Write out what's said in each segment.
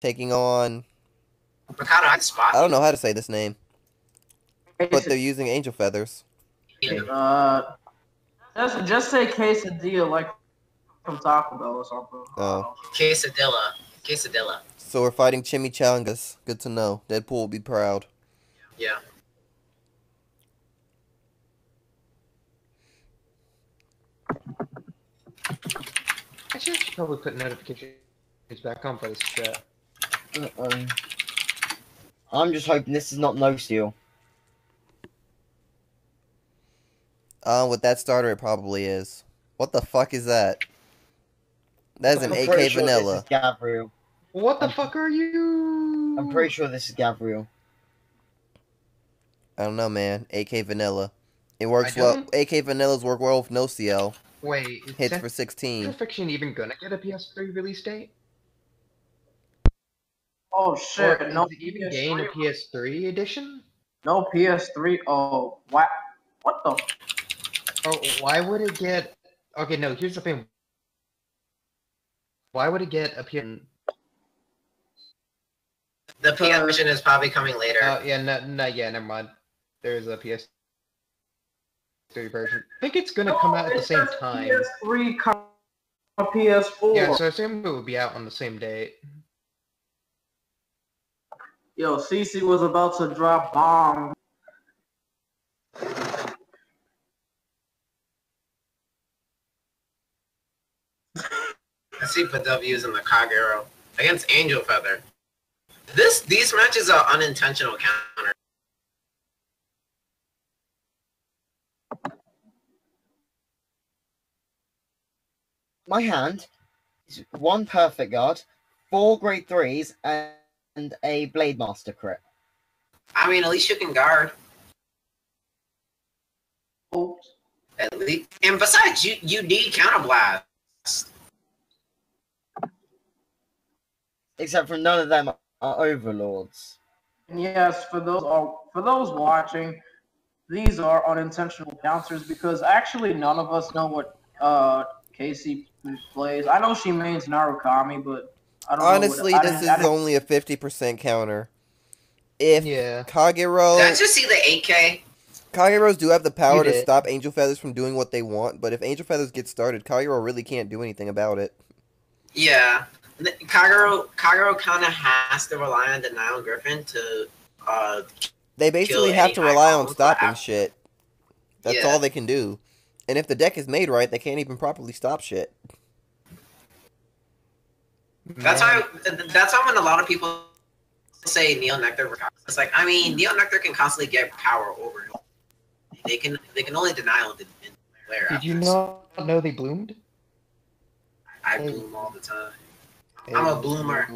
taking on. Mikado had spot. I don't know how to say this name, but they're using angel feathers. Uh, just just say quesadilla like from Taco Bell or something. Oh. Quesadilla. Quesadilla. So we're fighting chimichangas. Good to know. Deadpool will be proud. Yeah. Actually, I should probably put notifications back on for this chat. Uh-oh. I'm just hoping this is not no steal. Uh, with that starter, it probably is. What the fuck is that? That is an I'm AK sure vanilla. This is Gabriel. What the I'm- fuck are you? I'm pretty sure this is Gabriel. I don't know, man. AK vanilla. It works well. AK vanillas work well with no CL. Wait, is Hits Death for 16. Fiction even gonna get a PS3 release date? Oh shit! is No it even gain a PS3. PS3 edition? No PS3. Oh, what? What the? Oh, why would it get? Okay, no. Here's the thing. Why would it get a PS? The PM mission is probably coming later. Oh yeah, no, no, yeah, never mind. There's a PS3 version. I think it's gonna come out at the same time. PS3 come PS4. Yeah, so I assume it would be out on the same date. Yo, Cece was about to drop bomb. Let's see for W's in the Kagero against Angel Feather. This these matches are unintentional counter. My hand is one perfect guard, four grade threes, and, and a blade master crit. I mean, at least you can guard. Oops. At least, and besides, you you need counterblast. Except for none of them are overlords. And yes, for those are for those watching, these are unintentional counters because actually none of us know what uh Casey plays. I know she mains Narukami, but I don't Honestly, know what, I this is only a 50% counter. If Yeah. Kagero, Did I just see the 8K? Kageros do have the power to stop Angel Feathers from doing what they want, but if Angel Feathers get started, Kagero really can't do anything about it. Yeah. The- Kagero Kagero kind of has to rely on Denial Griffin to uh They basically Kill have to rely on stopping crap. shit. That's Yeah. all they can do. And if the deck is made right, they can't even properly stop shit. That's why. That's why when a lot of people say Neo Nectar, it's like I mean Neo Nectar can constantly get power over. it. They can. They can only denial the the player. Did you afterwards. not know they bloomed? I bloom all the time. I'm a bloomer.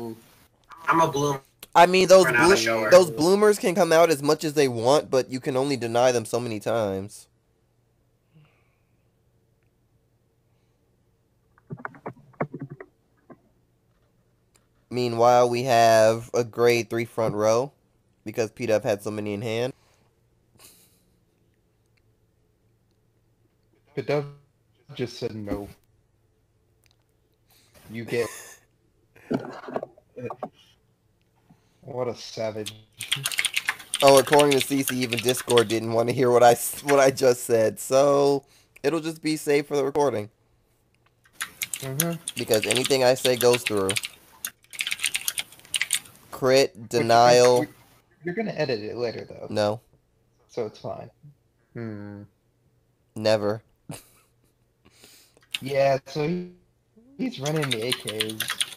I'm a bloom. I mean, those Run blo- those bloomers can come out as much as they want, but you can only deny them so many times. Meanwhile, we have a grade three front row because Pidove had so many in hand. Dove just said no. You get. What a savage. Oh, according to Cece, even Discord didn't want to hear what I what I just said, so it'll just be saved for the recording Mm-hmm. because anything I say goes through. Crit denial. You're gonna edit it later though, No, so it's fine. Hmm. never. Yeah, so he, he's running the AKs.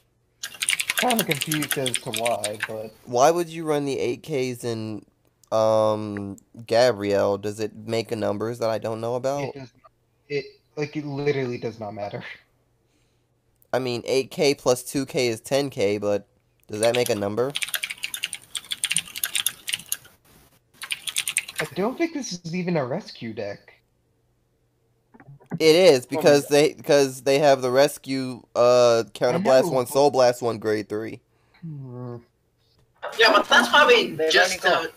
Kind of confused as to why, but Why would you run the 8Ks in um Gabrielle? Does it make a numbers that I don't know about? it does. It like it literally does not matter. I mean, 8K plus 2K is 10K, but does that make a number? I don't think this is even a rescue deck. It is because oh they because they have the rescue uh counter blast one, soul blast one, grade three. Yeah, but that's probably they just uh,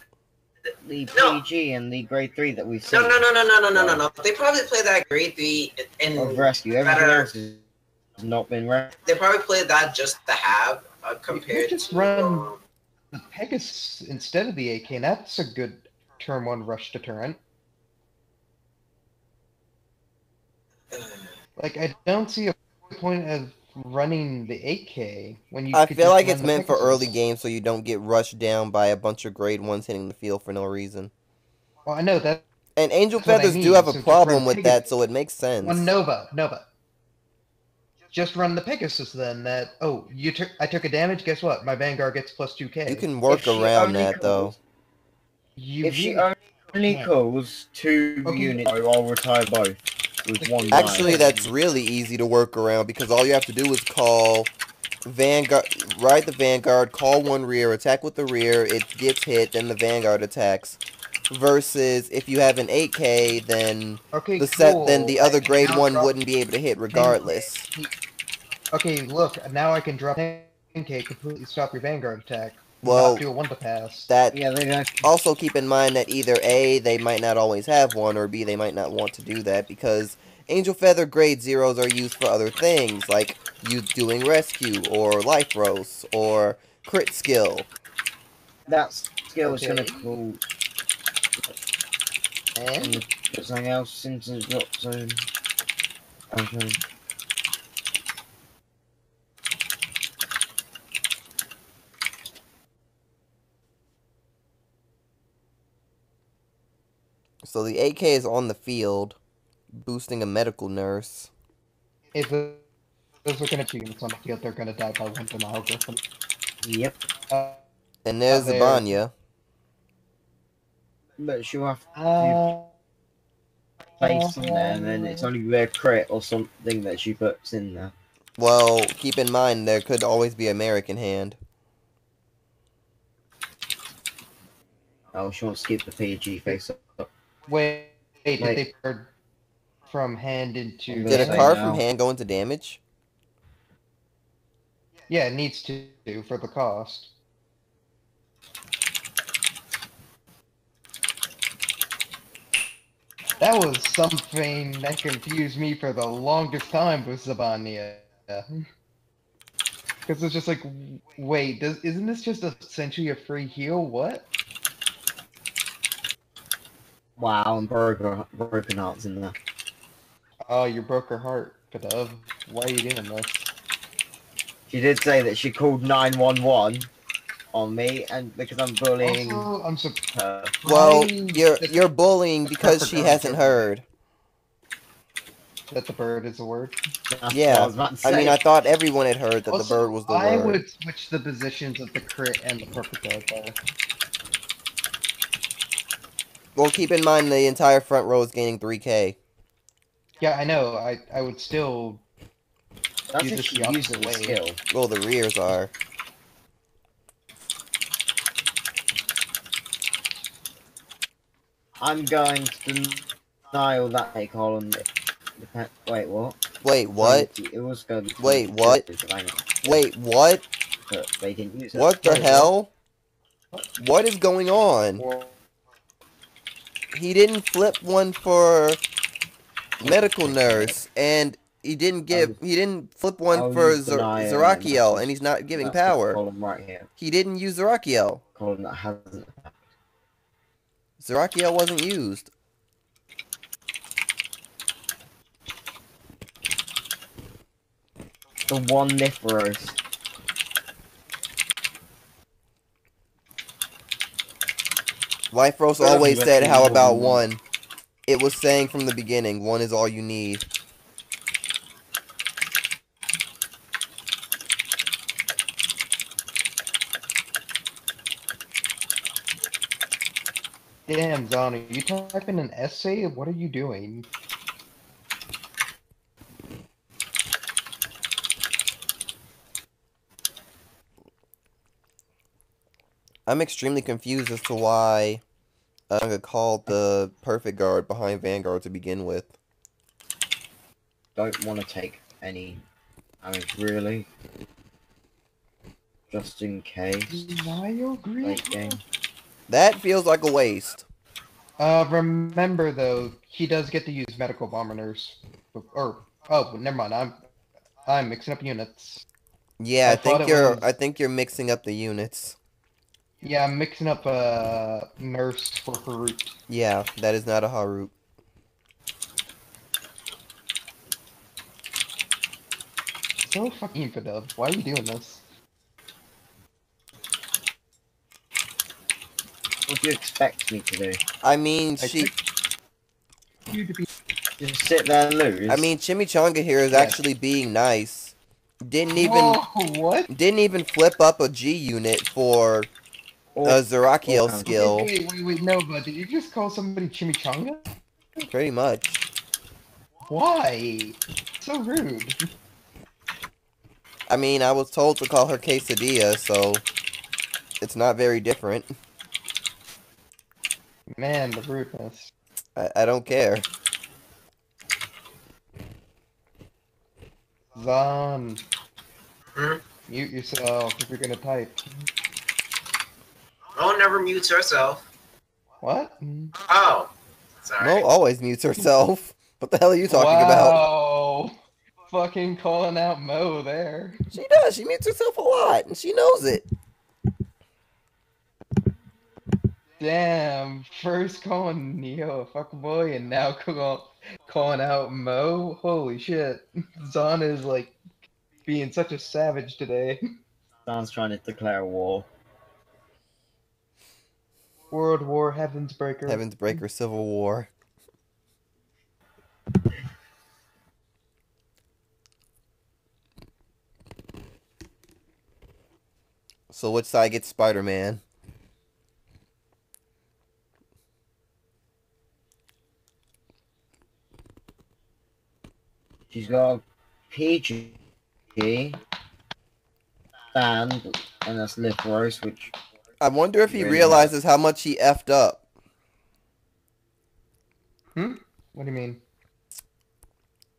the no. PG and the grade three that we've seen. No, no, no, no, no, no, no, no. They probably play that grade three in of rescue. Everything better. else is not been re- they probably played that just to have uh, compared just to. run- um, The Pegasus instead of the AK, and that's a good turn one rush deterrent. Like I don't see a point of running the AK when you. I could feel like it's the meant for early Pegasus. games so you don't get rushed down by a bunch of grade ones hitting the field for no reason. Well, I know that And Angel That's what I Feathers do have a so problem with Pegasus- that, so it makes sense. one Nova, Nova. Just run the Pegasus then. That oh, you took I took a damage. Guess what? My Vanguard gets plus two K. You can work If around only that though. You If she only Yeah. calls two Okay. units, I'll retire both with one. Actually, knife. that's really easy to work around because all you have to do is call Vanguard, ride the Vanguard, call one rear, attack with the rear, it gets hit, then the Vanguard attacks. Versus if you have an 8K, then okay. the set, cool. then the other grade one drop- wouldn't be able to hit regardless. Okay, look. Now I can drop 10k, completely stop your Vanguard attack. Well, do a one to pass. that yeah, they don't. also keep in mind that either A, they might not always have one, or B, they might not want to do that because Angel Feather grade zeros are used for other things, like you doing rescue, or life roast, or crit skill. That skill is gonna Okay. Call And put something else into the drop zone. Okay. So the AK is on the field, boosting a medical nurse. if the- those are gonna two units on the field, they're gonna die by one denial griffin. Yep. Uh, And there's there. Zabanya. But she'll have uh, place in there, and then it's only their crit or something that she puts in there. Well, keep in mind there could always be American hand. Oh, she wants to keep the PG face up. Wait, wait, Wait. did they turn from hand into? Did a say card now. from hand go into damage? Yeah, it needs to for the cost. That was something that confused me for the longest time with Zabania. Because it's just like, wait, does, isn't this just essentially a free heal? What? Wow, and broken, broken hearts in there. Oh, you broke her heart, Kadov. Why are you doing this? She did say that she called 911 on me, and because I'm bullying Also, I'm surprised. her. Well, you're you're bullying because she hasn't heard. that the bird is a word. That's Yeah, I was about to I mean. I thought everyone had heard that the bird was the I word. would switch the positions of the crit and the perfect guard there. Well, keep in mind the entire front row is gaining 3k. Yeah, I know. I I would still. That's use if this the used the skill. Well, the rears are. I'm going to deny all that they call on the, the Wait, what? Wait, what? It was going to Wait, what? Wait, what? they didn't use it. What the hell? What is going on? He didn't flip one for medical nurse, and he didn't give. Oh. He didn't flip one oh, for use and Zerakiel, and he's not giving power. Right. He didn't use Zerakiel. Column that hasn't. Zerakiel wasn't used. The one Nifros. Life Rose always said, "How about one. one?" It was saying from the beginning, "One is all you need." Damn, Zane, you typing an essay? What are you doing? I'm extremely confused as to why uh, called the perfect guard behind Vanguard to begin with. Don't want to take any. I mean, really. Just in case. Mario Green? Late game. That feels like a waste. Uh, remember though, he does get to use medical bomber nurse. Or oh, never mind. I'm I'm mixing up units. Yeah, I I, think you're. was- I think you're mixing up the units. Yeah, I'm mixing up uh nurse for Harut. Yeah, that is not a Harut. So fucking infidel. Why are you doing this? What do you expect me to do? I mean, I she. You to be Just sit there and lose? I mean, Chimichanga here is Yeah. actually being nice. Didn't even. Whoa, what? Didn't even flip up a G unit for Or- a Zerakiel or- skill. Wait, wait, wait, no, but did you just call somebody chimichanga? Pretty much. Why? So rude. I mean, I was told to call her quesadilla, so it's not very different. Man, the rudeness. I, I don't care. Zon. Hmm? Mute yourself if you're gonna type. Mo never mutes herself. What? Oh, sorry. Mo always mutes herself. What the hell are you talking about? wow. Fucking calling out Mo there. She does. She mutes herself a lot, and she knows it. Damn. First calling Neo a fuckboy and now call, calling out Mo. Holy shit. Zon is like being such a savage today. Sounds trying to declare war. World War Heavens Breaker. Heaven's Breaker Civil War. So which side gets Spider-Man? She's got a PG, band, and that's Lithros, which I wonder if he Really realizes how much he effed up. Hmm? What do you mean?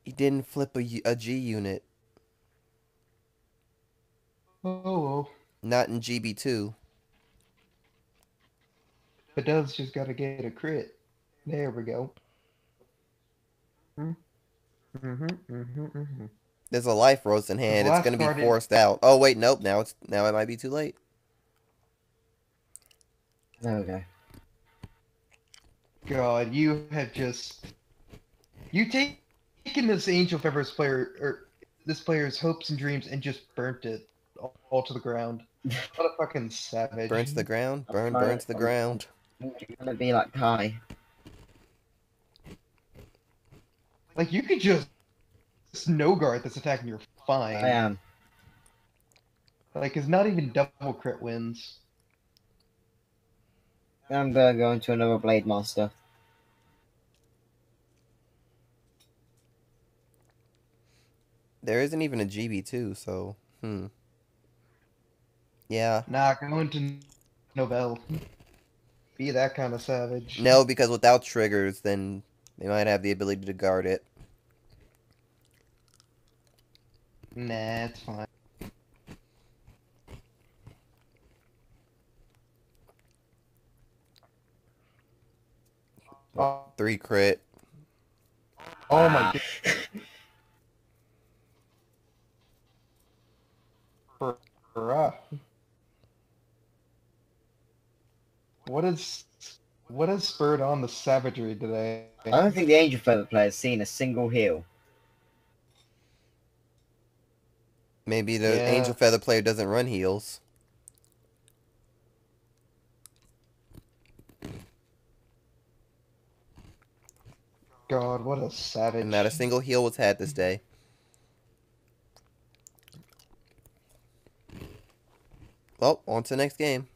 He didn't flip a, U- a G unit. Oh, Not in GB2. but does just gotta get a crit. There we go. Hmm. Mm-hmm, mm-hmm, mm-hmm. There's a life rose in hand. It's gonna be card is- forced out. Oh wait, nope. Now it's now it might be too late. Okay. God, you have just you take taken this Angel Feathers player or this player's hopes and dreams and just burnt it all, all to the ground. What a fucking savage! Burns to the ground. Burn Alright, burns the ground. You're gonna be like Kai. Like you could just snow guard this attack and you're fine. I am. Like it's not even double crit wins. I'm gonna go into another Blade Master. There isn't even a GB2, so hmm. Yeah. Nah, go into Novell. Be that kind of savage. No, because without triggers, then they might have the ability to guard it. Nah, it's fine. Oh, Three crit. oh my god. Bruh. What is what has spurred on the savagery today? I don't think the Angel Feather player has seen a single heal. Maybe the Yeah. Angel Feather player doesn't run heals. God, what a savage. And not a single heal was had this day. Well, on to the next game.